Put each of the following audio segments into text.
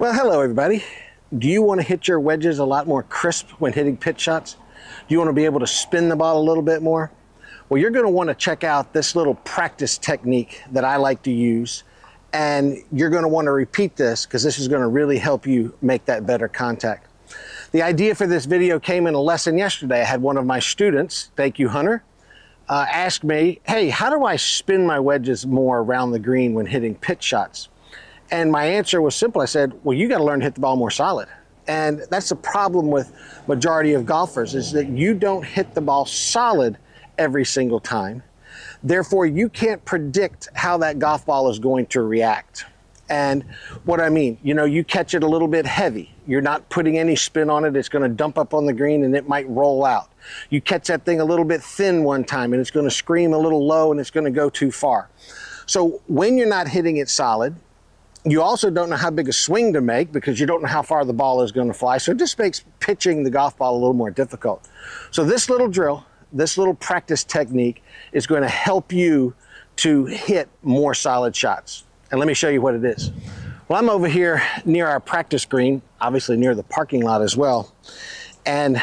Well, hello everybody. Do you want to hit your wedges a lot more crisp when hitting pitch shots? Do you want to be able to spin the ball a little bit more? Well, you're going to want to check out this little practice technique that I like to use. And you're going to want to repeat this because this is going to really help you make that better contact. The idea for this video came in a lesson yesterday. I had one of my students, thank you, Hunter, uh, ask me, hey, how do I spin my wedges more around the green when hitting pitch shots? And my answer was simple. I said, well, you got to learn to hit the ball more solid. And that's the problem with majority of golfers is that you don't hit the ball solid every single time. Therefore, you can't predict how that golf ball is going to react. And what I mean, you know, you catch it a little bit heavy. You're not putting any spin on it. It's going to dump up on the green and it might roll out. You catch that thing a little bit thin one time and it's going to scream a little low and it's going to go too far. So when you're not hitting it solid, you also don't know how big a swing to make because you don't know how far the ball is going to fly. So it just makes pitching the golf ball a little more difficult. So this little drill, this little practice technique is going to help you to hit more solid shots. And let me show you what it is. Well, I'm over here near our practice green, obviously near the parking lot as well. And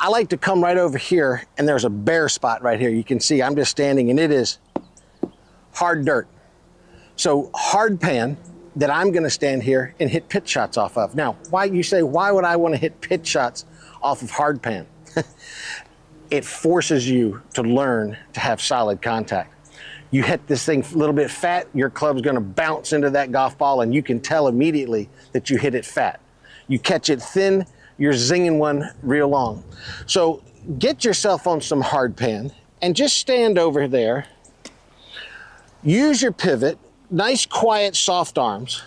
I like to come right over here and there's a bare spot right here. You can see I'm just standing and it is hard dirt. So hard pan, that I'm going to stand here and hit pitch shots off of. Now, why you say, why would I want to hit pitch shots off of hard pan? it forces you to learn to have solid contact. You hit this thing a little bit fat, your club's going to bounce into that golf ball, and you can tell immediately that you hit it fat. You catch it thin, you're zinging one real long. So get yourself on some hard pan and just stand over there. Use your pivot nice, quiet, soft arms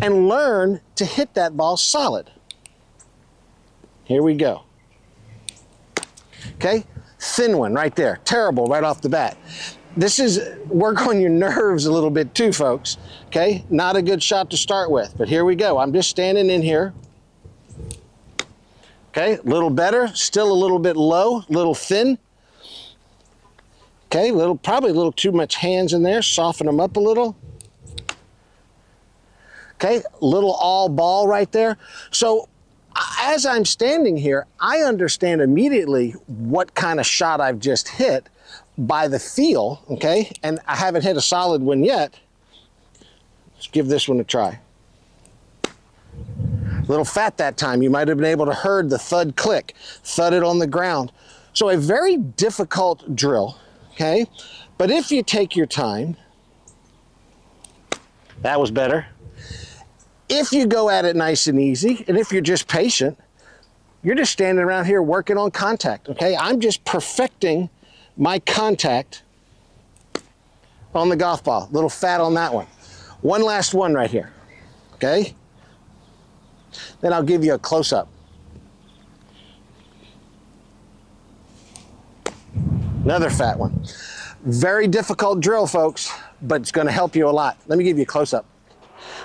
and learn to hit that ball solid. Here we go. Okay, thin one right there. Terrible right off the bat. This is work on your nerves a little bit too, folks. Okay, not a good shot to start with, but here we go. I'm just standing in here. Okay, a little better, still a little bit low, a little thin. Okay, little probably a little too much hands in there. Soften them up a little. Okay, little all ball right there. So as I'm standing here, I understand immediately what kind of shot I've just hit by the feel, okay? And I haven't hit a solid one yet. Let's give this one a try. A little fat that time. You might have been able to heard the thud click, thud it on the ground. So a very difficult drill okay? But if you take your time, that was better. If you go at it nice and easy, and if you're just patient, you're just standing around here working on contact, okay? I'm just perfecting my contact on the golf ball. A little fat on that one. One last one right here, okay? Then I'll give you a close-up. Another fat one. Very difficult drill, folks, but it's gonna help you a lot. Let me give you a close-up.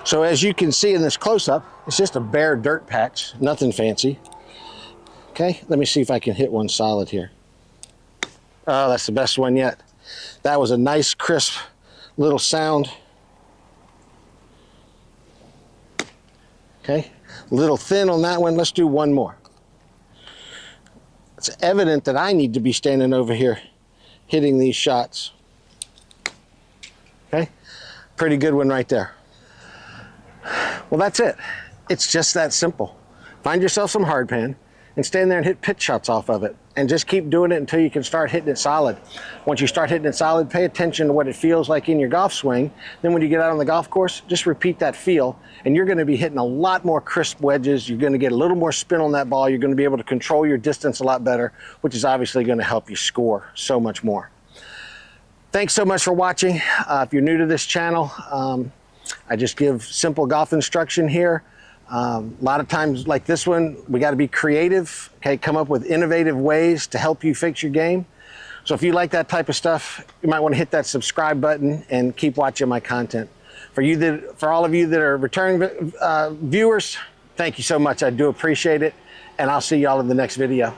So as you can see in this close-up, it's just a bare dirt patch, nothing fancy. Okay, let me see if I can hit one solid here. Oh, that's the best one yet. That was a nice, crisp little sound. Okay, a little thin on that one. Let's do one more. It's evident that I need to be standing over here hitting these shots. Okay, pretty good one right there. Well, that's it. It's just that simple. Find yourself some hard pan and stand there and hit pitch shots off of it and just keep doing it until you can start hitting it solid. Once you start hitting it solid, pay attention to what it feels like in your golf swing. Then when you get out on the golf course, just repeat that feel and you're gonna be hitting a lot more crisp wedges. You're gonna get a little more spin on that ball. You're gonna be able to control your distance a lot better, which is obviously gonna help you score so much more. Thanks so much for watching. Uh, if you're new to this channel, um, I just give simple golf instruction here. Um, a lot of times like this one, we got to be creative, okay, come up with innovative ways to help you fix your game. So if you like that type of stuff, you might want to hit that subscribe button and keep watching my content. For you that, for all of you that are returning uh, viewers, thank you so much. I do appreciate it. And I'll see y'all in the next video.